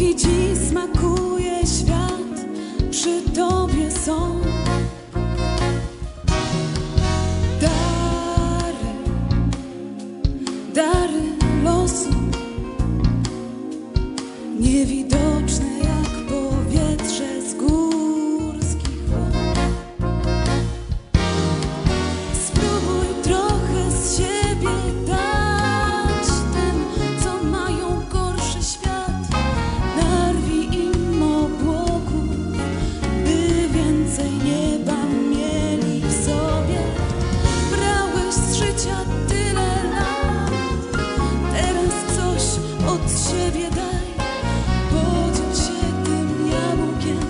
mi smakuje świat, przy tobie są. Dary, dary losu, niewidoczne więcej nieba sobie. Brałeś z życia tyle lat, teraz coś od siebie daj. Podziel się tym jabłkiem,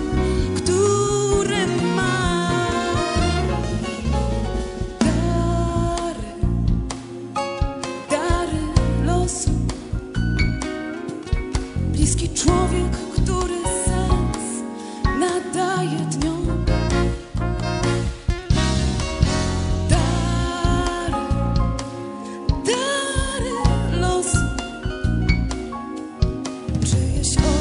które ma. Dary, dary losu. Bliski człowiek, który So